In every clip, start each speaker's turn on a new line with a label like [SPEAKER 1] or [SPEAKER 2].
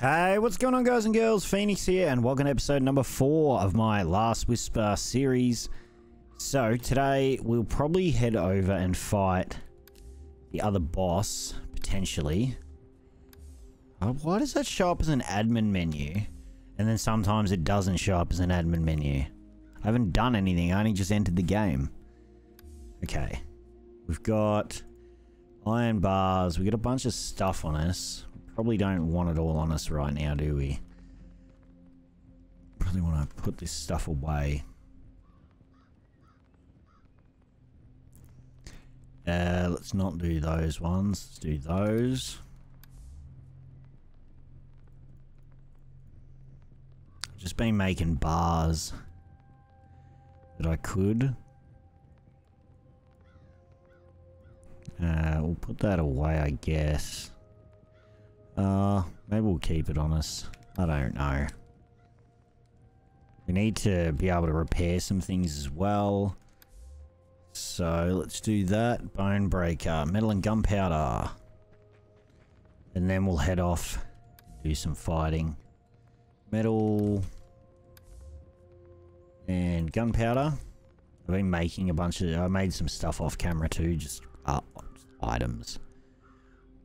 [SPEAKER 1] Hey, what's going on, guys and girls? Phoenix here, and welcome to episode number four of my Last Whisper series. So, today we'll probably head over and fight the other boss, potentially. Oh, why does that show up as an admin menu? And then sometimes it doesn't show up as an admin menu. I haven't done anything, I only just entered the game. Okay. We've got iron bars, we got a bunch of stuff on us. Probably don't want it all on us right now, do we? Probably want to put this stuff away. Uh, let's not do those ones. Let's do those. Just been making bars that I could. Uh, we'll put that away, I guess. Uh, maybe we'll keep it on us. I don't know. We need to be able to repair some things as well. So let's do that. Bone breaker, metal and gunpowder. And then we'll head off, do some fighting. Metal and gunpowder. I've been making a bunch of, I made some stuff off camera too, just uh, items.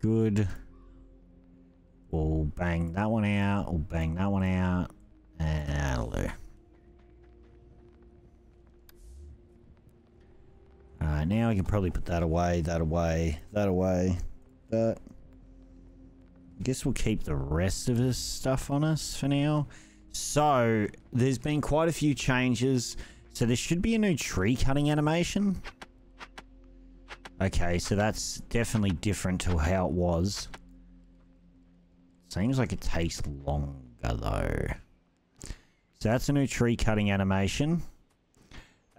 [SPEAKER 1] Good. We'll bang that one out. We'll bang that one out. And that'll do. Alright, uh, now I can probably put that away, that away, that away, that. I guess we'll keep the rest of this stuff on us for now. So, there's been quite a few changes. So there should be a new tree cutting animation. Okay, so that's definitely different to how it was. Seems like it takes longer though. So that's a new tree cutting animation.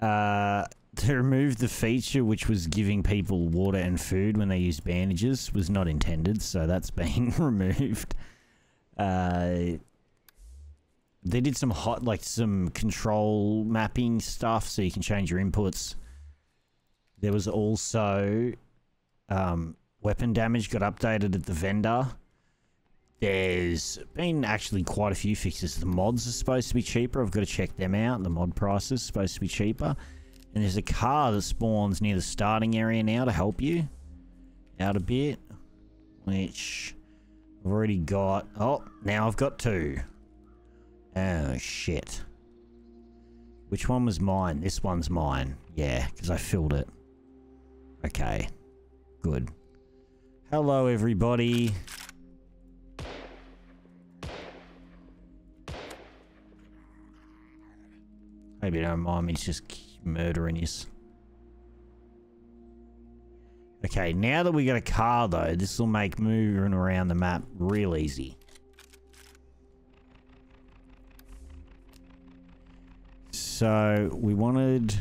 [SPEAKER 1] Uh, to remove the feature which was giving people water and food when they used bandages was not intended, so that's been removed. Uh, they did some hot, like some control mapping stuff so you can change your inputs. There was also um, weapon damage got updated at the vendor. There's been actually quite a few fixes. The mods are supposed to be cheaper. I've got to check them out. The mod prices are supposed to be cheaper. And there's a car that spawns near the starting area now to help you out a bit. Which I've already got. Oh, now I've got two. Oh, shit. Which one was mine? This one's mine. Yeah, because I filled it. Okay. Good. Hello, everybody. You don't mind me just murdering you. Okay, now that we got a car, though, this will make moving around the map real easy. So, we wanted...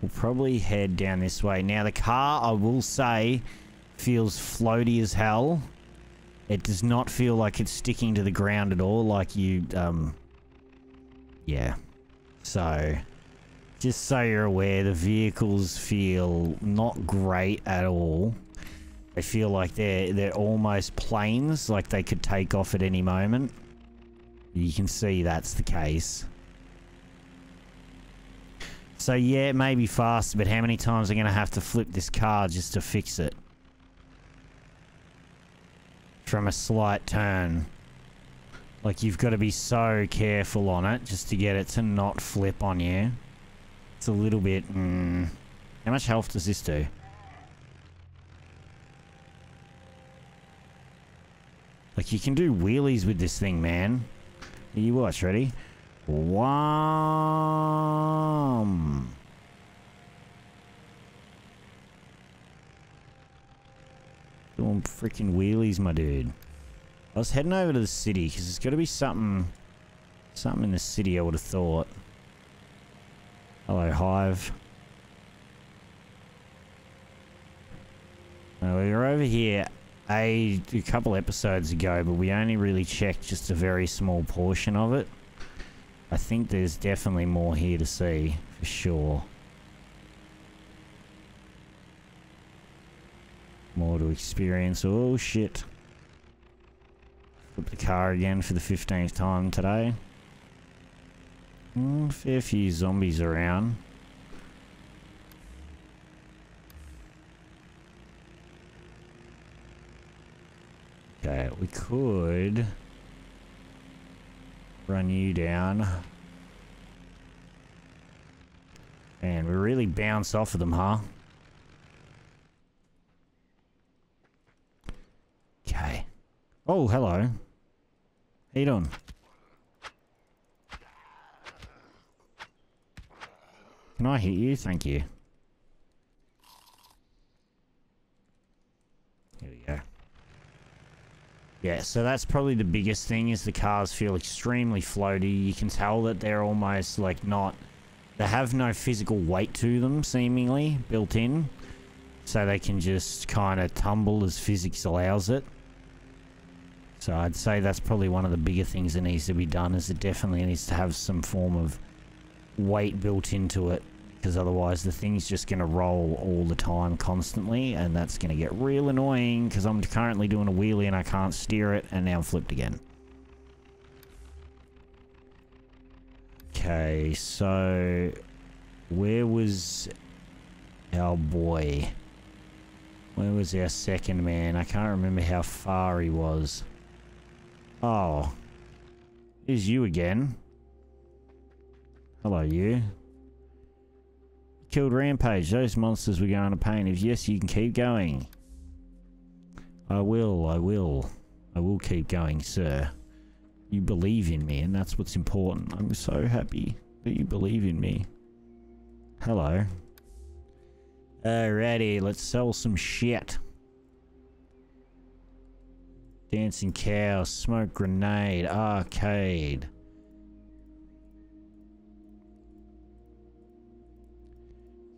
[SPEAKER 1] We'll probably head down this way. Now, the car, I will say, feels floaty as hell. It does not feel like it's sticking to the ground at all, like you, um... Yeah. So, just so you're aware, the vehicles feel not great at all. They feel like they're they're almost planes, like they could take off at any moment. You can see that's the case. So yeah, it may be fast, but how many times am I going to have to flip this car just to fix it? From a slight turn. Like, you've got to be so careful on it just to get it to not flip on you. It's a little bit... Mm, how much health does this do? Like, you can do wheelies with this thing, man. You watch, ready? Wham! Doing freaking wheelies, my dude. I was heading over to the city because there's got to be something, something in the city. I would have thought. Hello, Hive. We were over here a, a couple episodes ago, but we only really checked just a very small portion of it. I think there's definitely more here to see, for sure. More to experience. Oh, shit. The car again for the 15th time today. Mm, fair few zombies around. Okay, we could run you down. And we really bounce off of them, huh? Okay. Oh, hello. How you doing? Can I hit you? Thank you. Here we go. Yeah, so that's probably the biggest thing is the cars feel extremely floaty. You can tell that they're almost like not... They have no physical weight to them, seemingly, built in. So they can just kind of tumble as physics allows it. So I'd say that's probably one of the bigger things that needs to be done is it definitely needs to have some form of weight built into it because otherwise the thing's just going to roll all the time constantly and that's going to get real annoying because I'm currently doing a wheelie and I can't steer it and now I'm flipped again. Okay, so where was our boy? Where was our second man? I can't remember how far he was. Oh. Here's you again. Hello, you. Killed Rampage. Those monsters were going to pain. If yes, you can keep going. I will, I will. I will keep going, sir. You believe in me, and that's what's important. I'm so happy that you believe in me. Hello. Alrighty, let's sell some shit. Dancing cow, smoke grenade, arcade.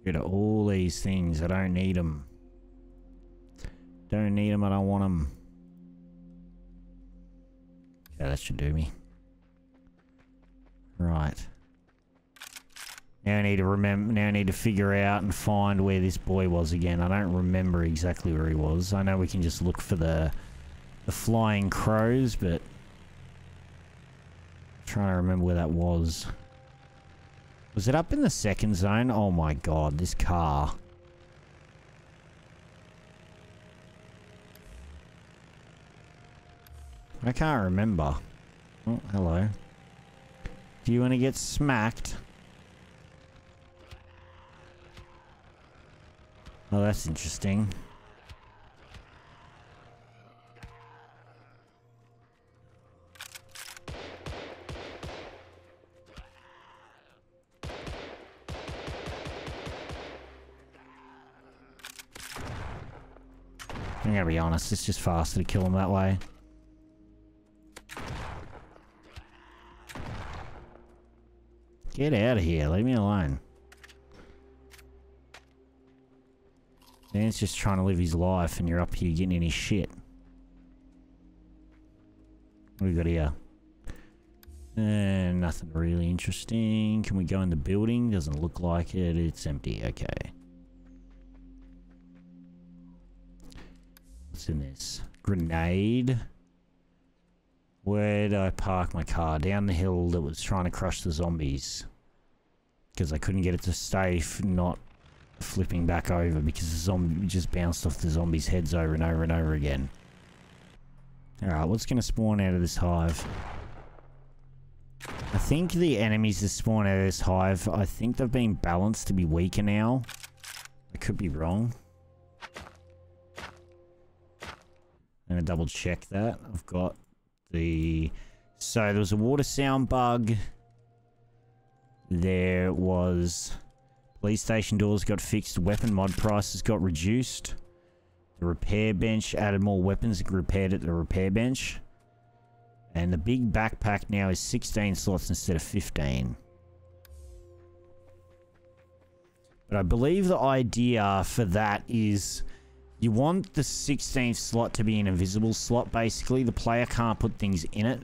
[SPEAKER 1] Get all these things. I don't need them. Don't need them. I don't want them. Yeah, that should do me. Right. Now I need to remember. Now I need to figure out and find where this boy was again. I don't remember exactly where he was. I know we can just look for the the flying crows, but I'm trying to remember where that was. Was it up in the second zone? Oh my god, this car. I can't remember. Oh, hello. Do you want to get smacked? Oh, that's interesting. Be honest, it's just faster to kill him that way. Get out of here, leave me alone. Dan's just trying to live his life and you're up here getting any shit. What we got here? Uh, nothing really interesting. Can we go in the building? Doesn't look like it. It's empty. Okay. In this? Grenade. Where did I park my car? Down the hill that was trying to crush the zombies. Because I couldn't get it to stay not flipping back over because the zombie just bounced off the zombies' heads over and over and over again. Alright, what's going to spawn out of this hive? I think the enemies that spawn out of this hive, I think they've been balanced to be weaker now. I could be wrong. I'm going to double check that. I've got the... So there was a water sound bug. There was... Police station doors got fixed. Weapon mod prices got reduced. The repair bench added more weapons repaired at the repair bench. And the big backpack now is 16 slots instead of 15. But I believe the idea for that is you want the 16th slot to be an invisible slot, basically. The player can't put things in it.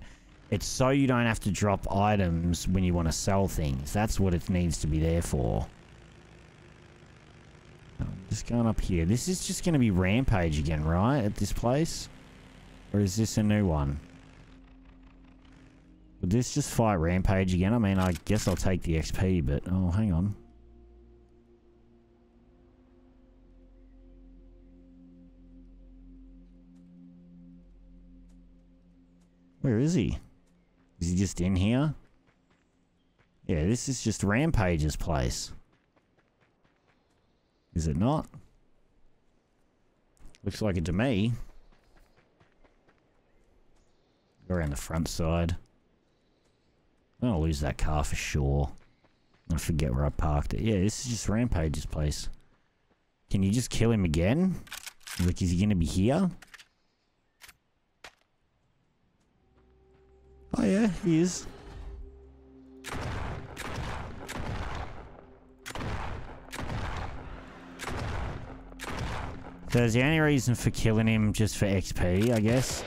[SPEAKER 1] It's so you don't have to drop items when you want to sell things. That's what it needs to be there for. I'm just going up here. This is just going to be Rampage again, right? At this place? Or is this a new one? Would this just fight Rampage again? I mean, I guess I'll take the XP, but... Oh, hang on. Where is he? Is he just in here? Yeah, this is just Rampage's place. Is it not? Looks like it to me. Go around the front side. Gonna lose that car for sure. I forget where I parked it. Yeah, this is just Rampage's place. Can you just kill him again? Like, is he gonna be here? Oh yeah, he is. So is the only reason for killing him just for XP, I guess?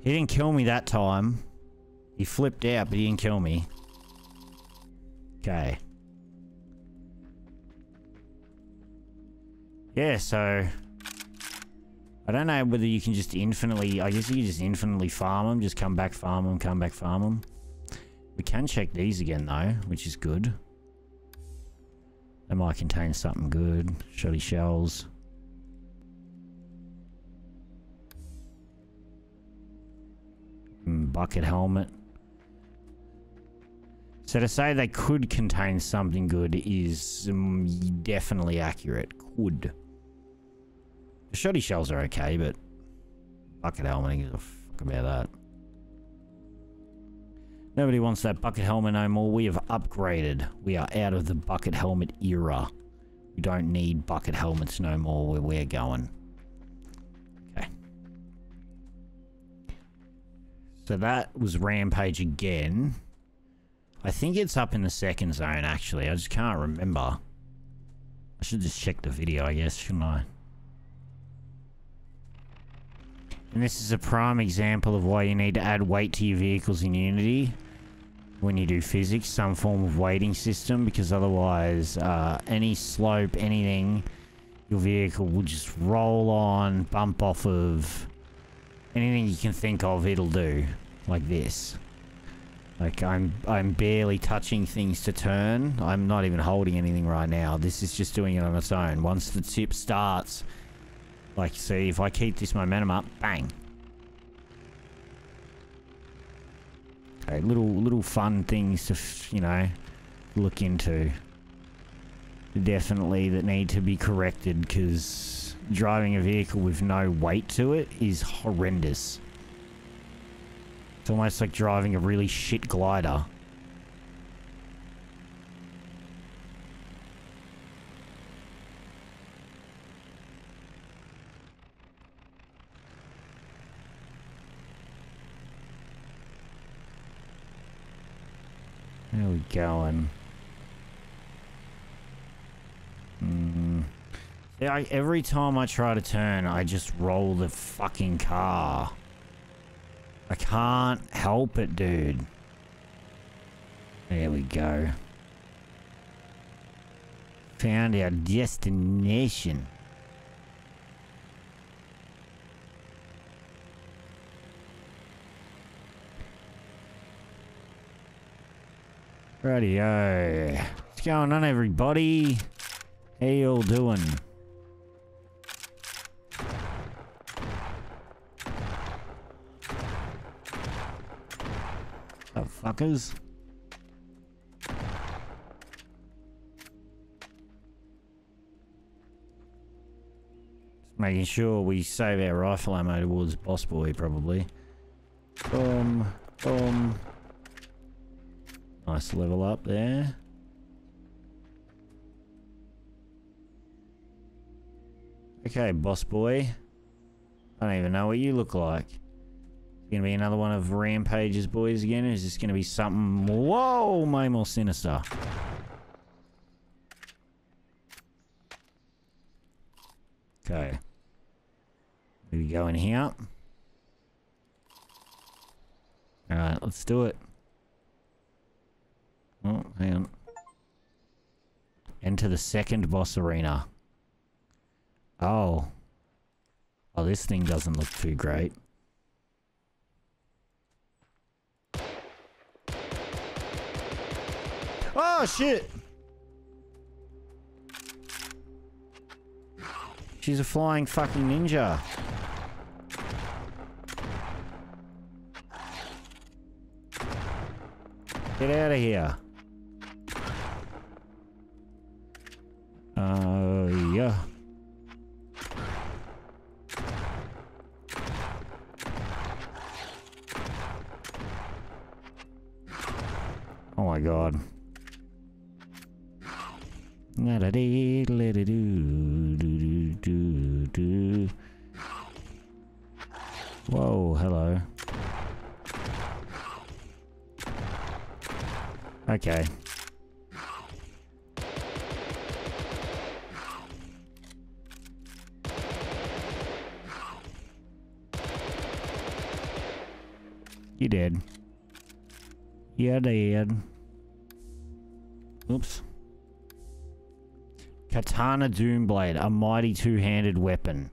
[SPEAKER 1] He didn't kill me that time. He flipped out, but he didn't kill me. Okay. Yeah, so... I don't know whether you can just infinitely... I guess you can just infinitely farm them. Just come back, farm them, come back, farm them. We can check these again, though, which is good. They might contain something good. Shoddy shells. Mm, bucket helmet. So to say they could contain something good is um, definitely accurate. Could. The shoddy shells are okay, but bucket helmet, gives a fuck about that. Nobody wants that bucket helmet no more. We have upgraded. We are out of the bucket helmet era. We don't need bucket helmets no more where we're going. Okay. So that was Rampage again. I think it's up in the second zone, actually. I just can't remember. I should just check the video, I guess, shouldn't I? And this is a prime example of why you need to add weight to your vehicles in Unity when you do physics, some form of weighting system, because otherwise uh, any slope, anything, your vehicle will just roll on, bump off of anything you can think of it'll do, like this. Like I'm I'm barely touching things to turn. I'm not even holding anything right now. This is just doing it on its own. Once the tip starts, like, see, if I keep this momentum up, bang. Okay, little, little fun things to, you know, look into. Definitely that need to be corrected, because driving a vehicle with no weight to it is horrendous. It's almost like driving a really shit glider. Where are we going? Mm. I, every time I try to turn, I just roll the fucking car. I can't help it, dude. There we go. Found our destination. Rightio. Uh, what's going on, everybody? How you all doing? Oh, fuckers. Just making sure we save our rifle ammo towards Boss Boy, probably. Boom, boom. Nice level up there. Okay, boss boy. I don't even know what you look like. It's gonna be another one of Rampage's boys again. Is this gonna be something whoa, way more sinister? Okay. We go in here. Alright, let's do it. Oh, hang on. Enter the second boss arena. Oh. Oh, this thing doesn't look too great. Oh, shit! She's a flying fucking ninja. Get out of here. You did. Oops. Katana Doomblade, a mighty two-handed weapon.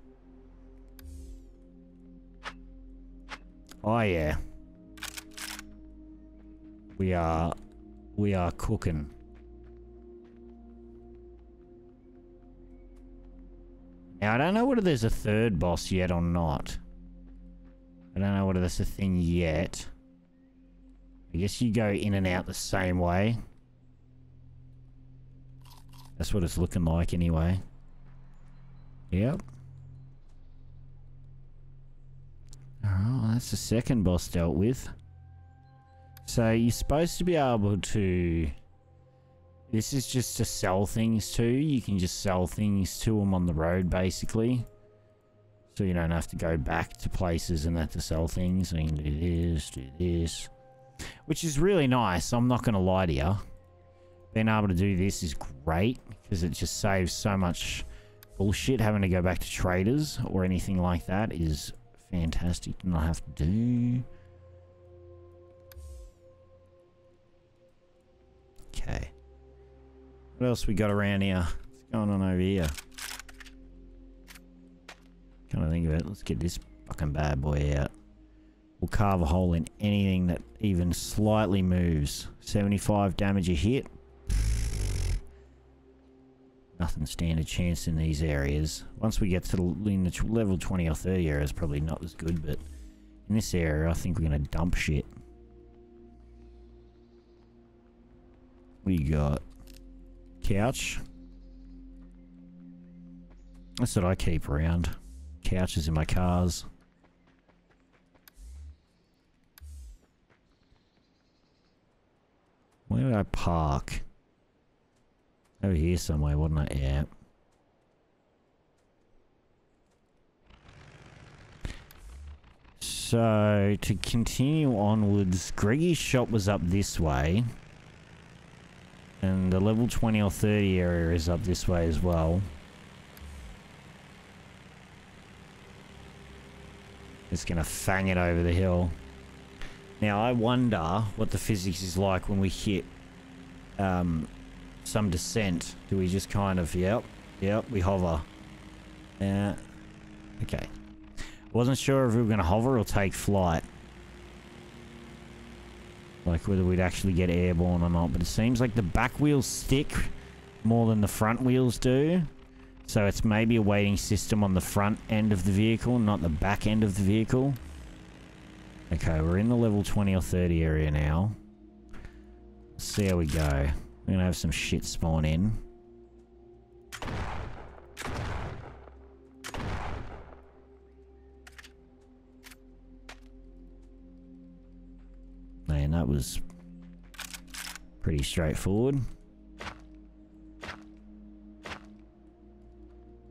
[SPEAKER 1] Oh yeah. We are we are cooking. Now, I don't know whether there's a third boss yet or not. I don't know whether that's a thing yet. I guess you go in and out the same way. That's what it's looking like anyway. Yep. Oh, that's the second boss dealt with. So you're supposed to be able to... This is just to sell things to. You can just sell things to them on the road, basically. So you don't have to go back to places and that to sell things. So you can do this, do this. Which is really nice, I'm not going to lie to you. Being able to do this is great, because it just saves so much bullshit having to go back to traders or anything like that is fantastic to not have to do. Okay. What else we got around here? What's going on over here? Kind of think of it. Let's get this fucking bad boy out. We'll carve a hole in anything that even slightly moves. 75 damage a hit. Nothing stand a chance in these areas. Once we get to the, the level 20 or 30 areas, probably not as good, but in this area, I think we're going to dump shit. We got couch. That's what I keep around. Couches in my cars. Where did I park? Over here somewhere, wasn't I? Yeah. So, to continue onwards, Greggy's shop was up this way. And the level 20 or 30 area is up this way as well. It's gonna fang it over the hill. Now I wonder what the physics is like when we hit um, some descent. Do we just kind of, yep, yep, we hover. Yeah, okay. Wasn't sure if we were going to hover or take flight. Like whether we'd actually get airborne or not. But it seems like the back wheels stick more than the front wheels do. So it's maybe a weighting system on the front end of the vehicle, not the back end of the vehicle. Okay, we're in the level 20 or 30 area now. Let's see how we go. We're gonna have some shit spawn in. Man, that was pretty straightforward.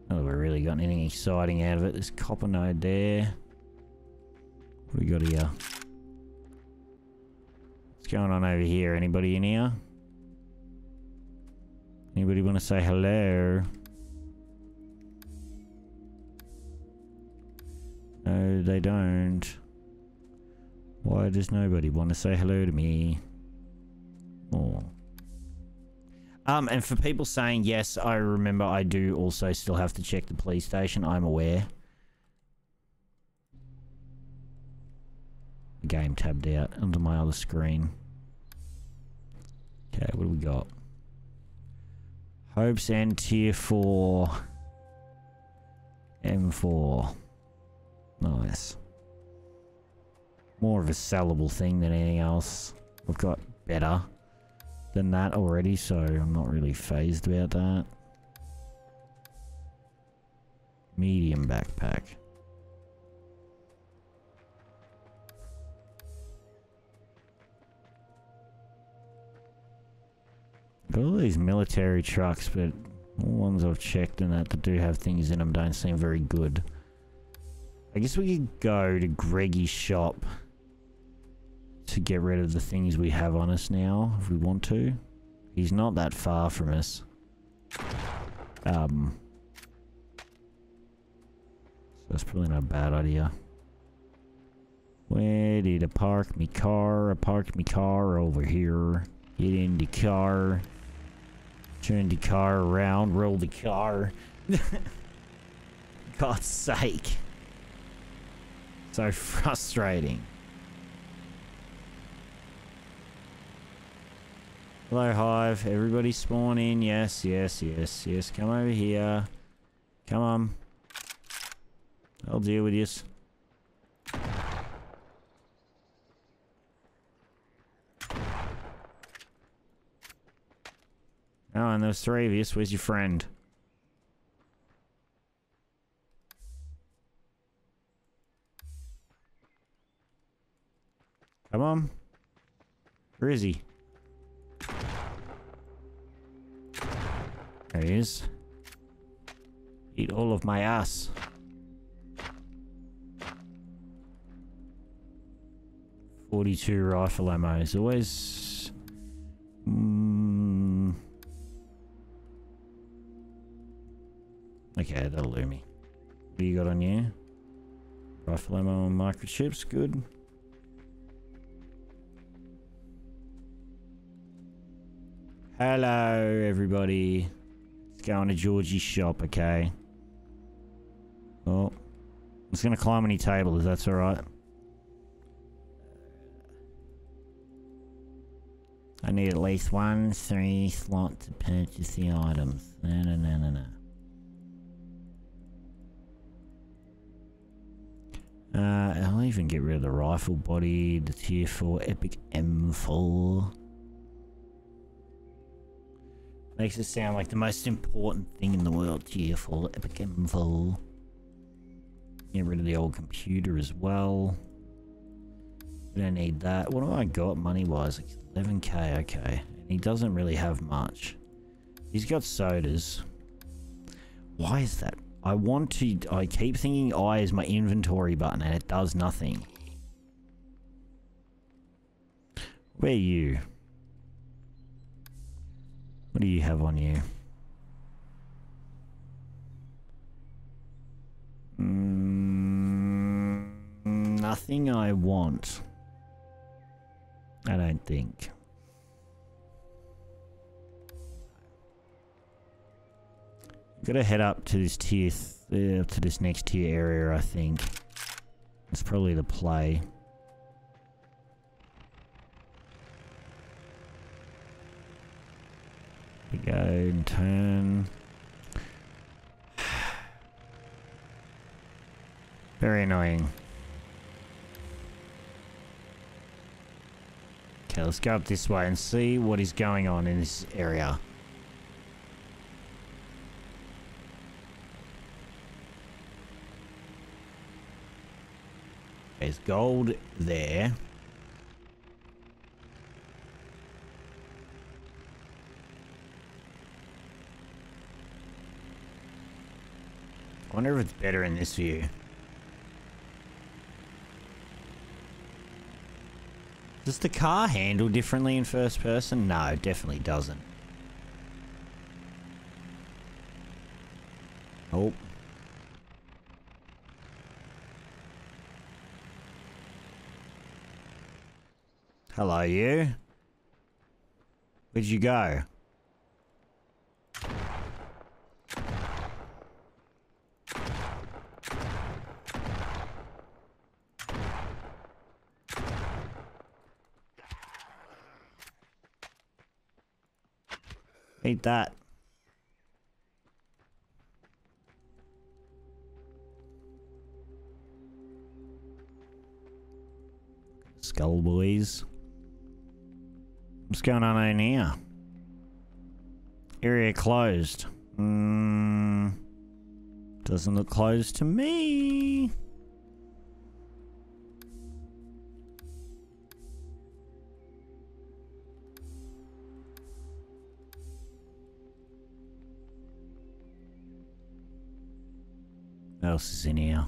[SPEAKER 1] Oh, we really got anything exciting out of it. There's copper node there. What do we got here? What's going on over here? Anybody in here? Anybody want to say hello? No, they don't. Why does nobody want to say hello to me? Oh. Um, and for people saying yes, I remember I do also still have to check the police station. I'm aware. Game tabbed out onto my other screen. Okay, what do we got? Hopes and tier 4. M4. Nice. More of a sellable thing than anything else. We've got better than that already, so I'm not really phased about that. Medium backpack. All these military trucks, but all ones I've checked and that that do have things in them don't seem very good. I guess we could go to Greggy's shop to get rid of the things we have on us now, if we want to. He's not that far from us. Um, so that's probably not a bad idea. Where did I park me car? I parked me car over here. Get in the car. Turn the car around. Roll the car. God's sake. So frustrating. Hello, Hive. Everybody spawn in. Yes, yes, yes, yes. Come over here. Come on. I'll deal with this. Oh, and there's three of you. Where's your friend? Come on. Where is he? There he is. Eat all of my ass. Forty-two rifle ammo is always. Mm, okay, that'll do me. What do you got on you? Rifle ammo and microchips, good. Hello, everybody. Let's go into Georgie's shop, okay? Oh. I'm just gonna climb any table, if that's alright. I need at least one three slot to purchase the items. No, no, no, no, no. Uh, I'll even get rid of the rifle body, the tier 4 epic M4. Makes it sound like the most important thing in the world, tier 4 epic M4. Get rid of the old computer as well. We don't need that. What do I got money-wise? Like 11k, okay. And he doesn't really have much. He's got sodas. Why is that? I want to... I keep thinking I is my inventory button and it does nothing. Where are you? What do you have on you? Mm, nothing I want. I don't think. Gotta head up to this tier, uh, to this next tier area, I think. It's probably the play. We go and turn. Very annoying. Okay, let's go up this way and see what is going on in this area. There's gold there. I wonder if it's better in this view. Does the car handle differently in first person? No, it definitely doesn't. Oh. Hello, you. Where'd you go? Ain't that. Skull boys. What's going on in here? Area closed. Hmm. Doesn't look closed to me. What else is in here?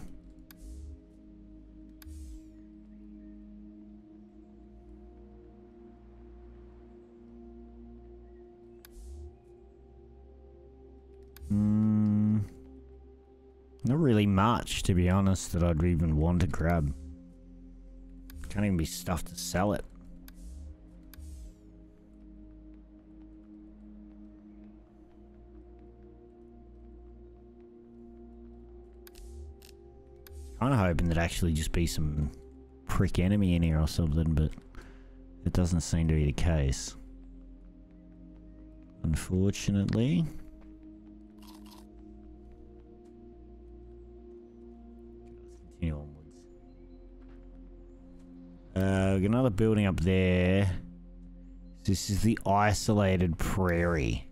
[SPEAKER 1] Really much, to be honest, that I'd even want to grab. Can't even be stuff to sell it. Kind of hoping there'd actually just be some prick enemy in here or something, but it doesn't seem to be the case. Unfortunately. Another building up there. This is the isolated prairie.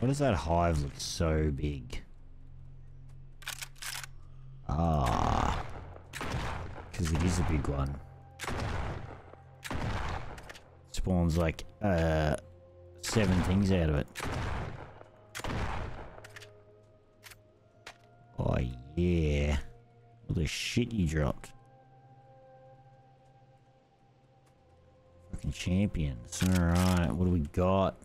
[SPEAKER 1] Why does that hive look so big? Ah. Because it is a big one. Spawns like, uh, seven things out of it. Oh, yeah. All the shit you dropped. Fucking champions. Alright, what do we got?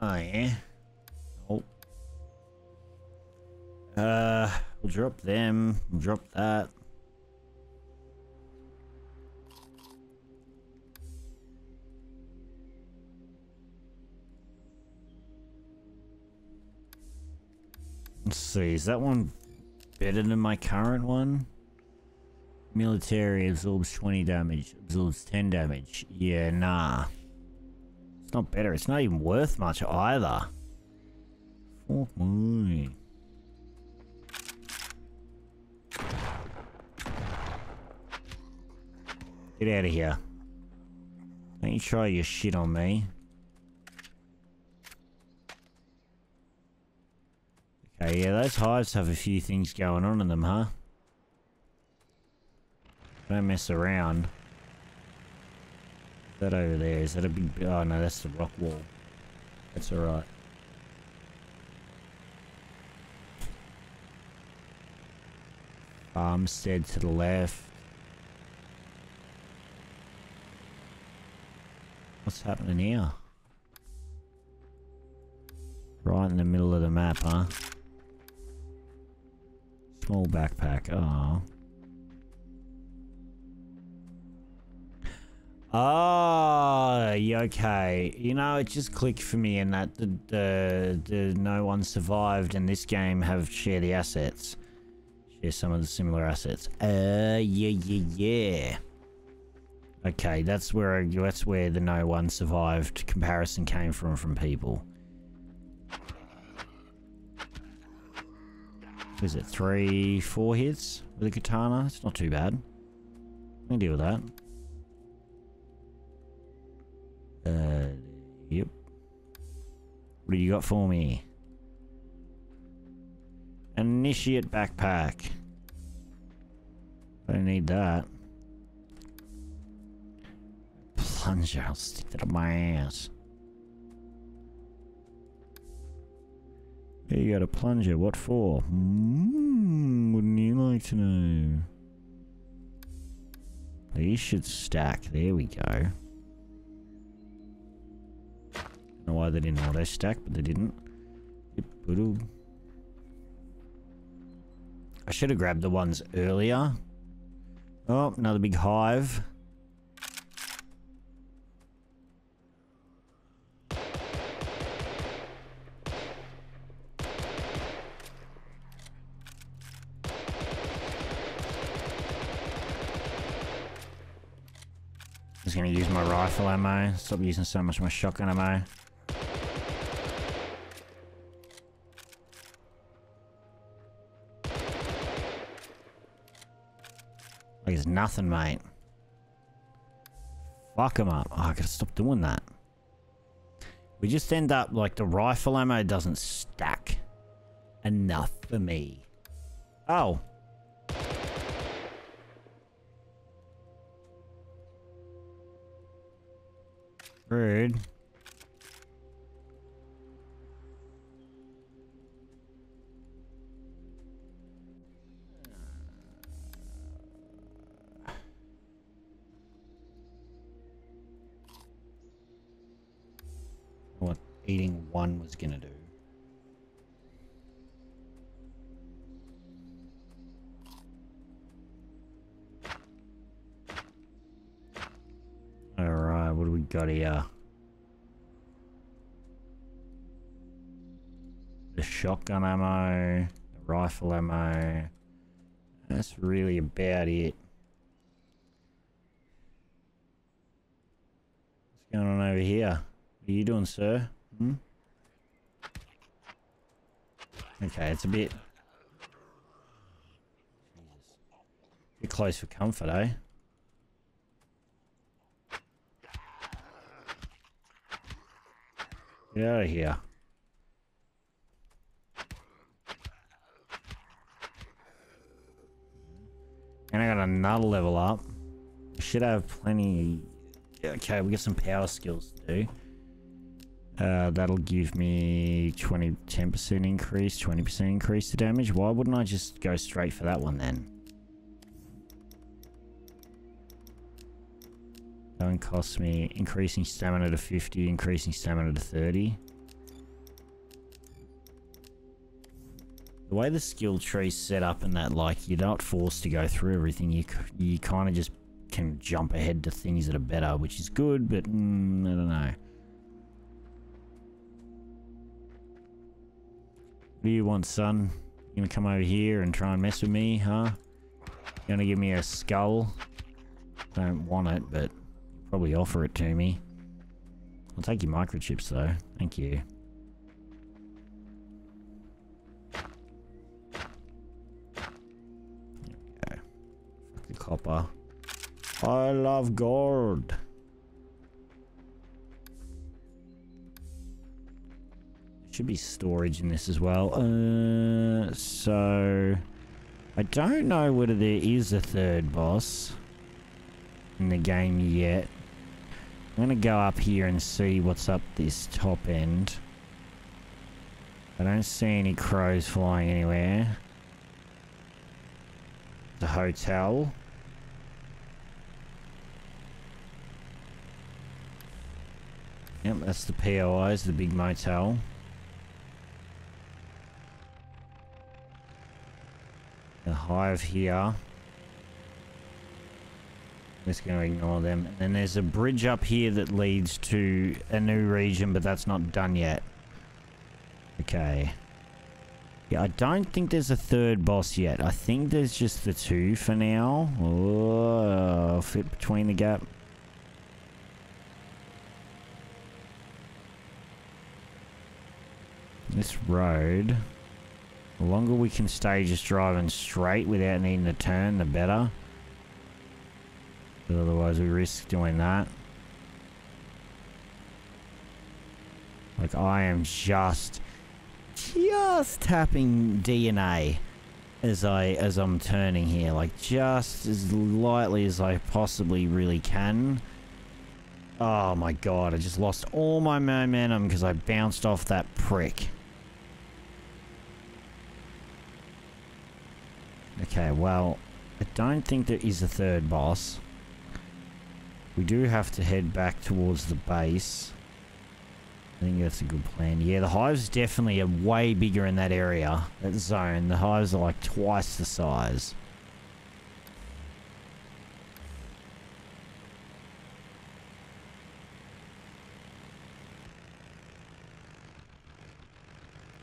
[SPEAKER 1] Oh, yeah. Oh. Uh, we'll drop them. We'll drop that. Let's see, is that one better than my current one? Military absorbs 20 damage, absorbs 10 damage. Yeah, nah. It's not better. It's not even worth much either. Fuck me. Get out of here. Don't you try your shit on me. Yeah, those hives have a few things going on in them, huh? Don't mess around that over there? Is that a big... Oh, no, that's the rock wall. That's alright. Farmstead to the left. What's happening here? Right in the middle of the map, huh? Small backpack. Ah. Oh, okay. You know, it just clicked for me in that the, the, the no one survived in this game have share the assets. Share some of the similar assets. Uh, yeah, yeah, yeah. Okay, that's where that's where the no one survived comparison came from from people. Is it three, four hits with a katana? It's not too bad. I can deal with that. Uh, yep. What do you got for me? Initiate backpack. I don't need that. Plunger, I'll stick that up my ass. Here you got a plunger, what for? Mm, wouldn't you like to know? These should stack, there we go Don't know why they didn't auto stack, but they didn't. I should have grabbed the ones earlier. Oh, another big hive. Rifle ammo. Stop using so much my shotgun ammo. Like it's nothing, mate. Fuck him up. Oh, I gotta stop doing that. We just end up like the rifle ammo doesn't stack enough for me. Oh. Rude. What eating one was gonna do. Got here? The shotgun ammo, the rifle ammo. That's really about it. What's going on over here? What are you doing, sir? Hmm? Okay, it's a bit... Jesus. Bit close for comfort, eh? Get out of here. And I got another level up. Should have plenty. Okay, we got some power skills to do. Uh, that'll give me 20, 10% increase, 20% increase to damage. Why wouldn't I just go straight for that one then? Don't cost me increasing stamina to 50, increasing stamina to 30. The way the skill tree's set up and that, like, you're not forced to go through everything. You you kind of just can jump ahead to things that are better, which is good, but mm, I don't know. What do you want, son? You gonna come over here and try and mess with me, huh? You gonna give me a skull? Don't want it, but probably offer it to me. I'll take your microchips though. Thank you. Copper. I love gold. Should be storage in this as well. Uh, so... I don't know whether there is a third boss in the game yet. I'm going to go up here and see what's up this top end. I don't see any crows flying anywhere. The hotel. Yep, that's the POIs, the big motel. The hive here. Just going to ignore them. And then there's a bridge up here that leads to a new region, but that's not done yet. Okay. Yeah, I don't think there's a third boss yet. I think there's just the two for now. Oh, fit between the gap. This road, the longer we can stay just driving straight without needing to turn, the better. Otherwise we risk doing that. Like I am just, just tapping DNA as I, as I'm turning here. Like just as lightly as I possibly really can. Oh my god, I just lost all my momentum because I bounced off that prick. Okay, well, I don't think there is a third boss. We do have to head back towards the base. I think that's a good plan. Yeah, the hives definitely are way bigger in that area, that zone. The hives are like twice the size.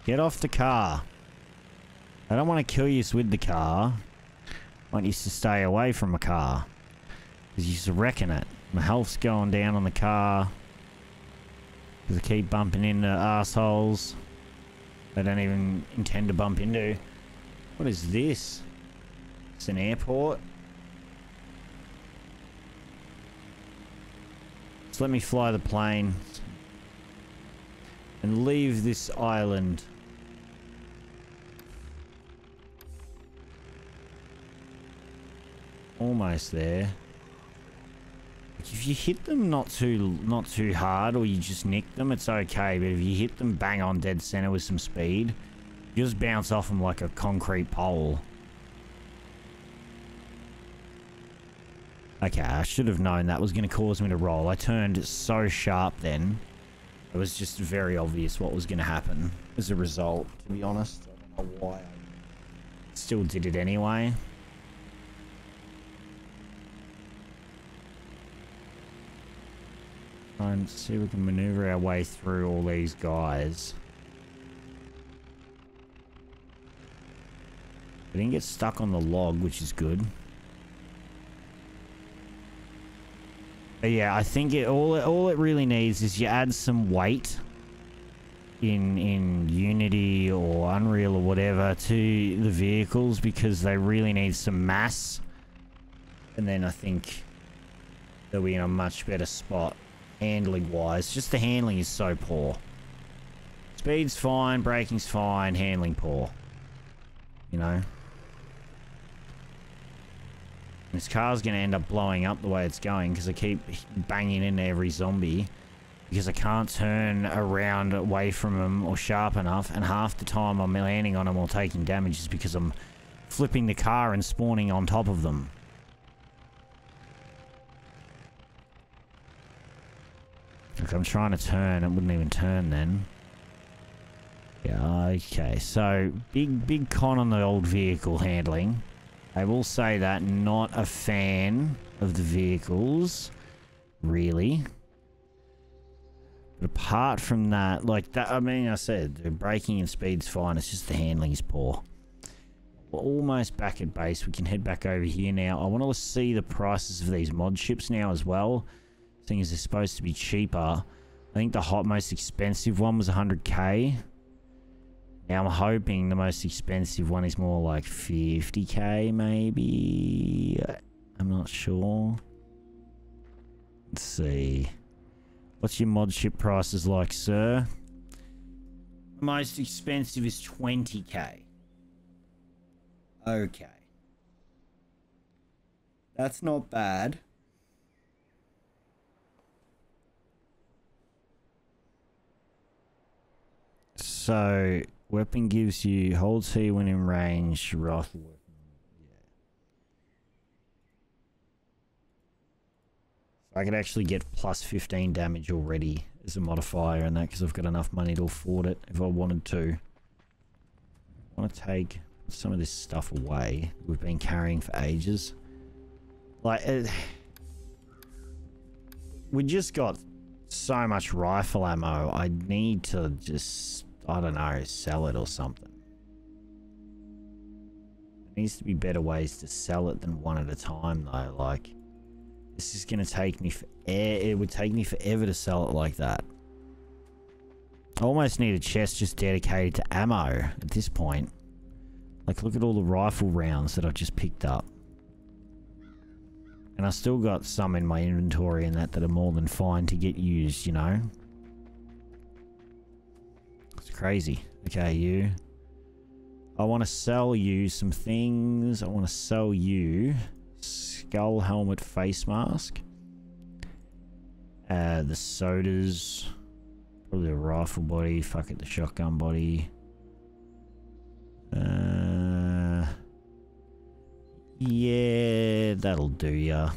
[SPEAKER 1] Get off the car. I don't want to kill you with the car. I want you to stay away from a car. Because you're wrecking it. My health's going down on the car. Because I keep bumping into assholes. I don't even intend to bump into. What is this? It's an airport. Just let me fly the plane. And leave this island. Almost there. If you hit them not too not too hard or you just nick them, it's okay. But if you hit them bang on dead center with some speed, you just bounce off them like a concrete pole. Okay, I should have known that was going to cause me to roll. I turned so sharp then. It was just very obvious what was going to happen as a result, to be honest. I don't know why I still did it anyway. Try and see if we can maneuver our way through all these guys. I didn't get stuck on the log, which is good. But yeah, I think it all all it really needs is you add some weight in in Unity or Unreal or whatever to the vehicles because they really need some mass. And then I think they'll be in a much better spot handling wise. Just the handling is so poor. Speed's fine, braking's fine, handling poor. You know? This car's to end up blowing up the way it's going because I keep banging into every zombie because I can't turn around away from them or sharp enough and half the time I'm landing on them or taking damage is because I'm flipping the car and spawning on top of them. Look, I'm trying to turn. It wouldn't even turn then. Yeah, okay. So, big, big con on the old vehicle handling. I will say that not a fan of the vehicles, really. But apart from that, like that, I mean, I said the braking and speed's fine. It's just the handling is poor. We're almost back at base. We can head back over here now. I want to see the prices of these mod chips now as well. Thing is, they're supposed to be cheaper. I think the hot most expensive one was 100k. Now I'm hoping the most expensive one is more like 50k maybe. I'm not sure. Let's see. What's your mod chip prices like, sir? The Most expensive is 20k. Okay. That's not bad. So, weapon gives you hold C when in range, rifle. I could actually get plus 15 damage already as a modifier and that because I've got enough money to afford it if I wanted to. I want to take some of this stuff away we've been carrying for ages. Like, uh, we just got so much rifle ammo. I need to just I don't know, sell it or something. There needs to be better ways to sell it than one at a time though, like this is gonna take me for it would take me forever to sell it like that. I almost need a chest just dedicated to ammo at this point. Like look at all the rifle rounds that I've just picked up. And I still got some in my inventory and that that are more than fine to get used, you know? Crazy. Okay, you. I want to sell you some things. I want to sell you skull helmet face mask. Uh, the sodas. Probably the rifle body. Fuck it, the shotgun body. Uh, yeah, that'll do ya.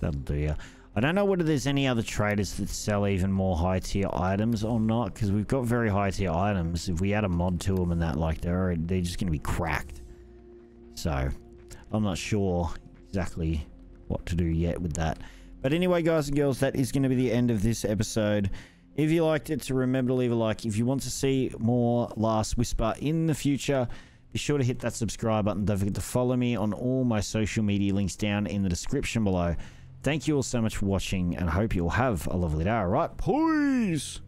[SPEAKER 1] That'll do ya. I don't know whether there's any other traders that sell even more high tier items or not, because we've got very high tier items. If we add a mod to them and that, like, they're they're just going to be cracked. So, I'm not sure exactly what to do yet with that. But anyway, guys and girls, that is going to be the end of this episode. If you liked it, to remember to leave a like. If you want to see more Last Whisper in the future, be sure to hit that subscribe button. Don't forget to follow me on all my social media links down in the description below. Thank you all so much for watching, and I hope you all have a lovely day. All right, peace.